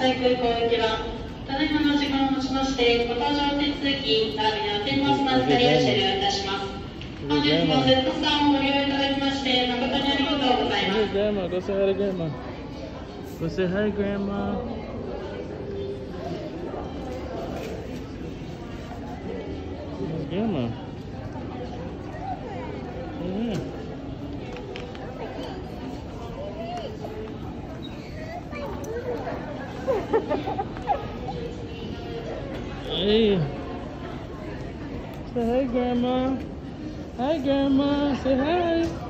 際空港行きは、ただいまの時間をもちまして、ご搭乗手続き、並びにお手荷物の預かりを終了いたします。本日も Z スターをご利用いただきまして、誠にありがとうございます。Grandma. Go say hi to Grandma. Go say hi, Grandma. Where's Grandma? Yeah. Hey. Say hi, Grandma. Hi, Grandma. Say hi.